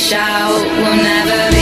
shout. Will never be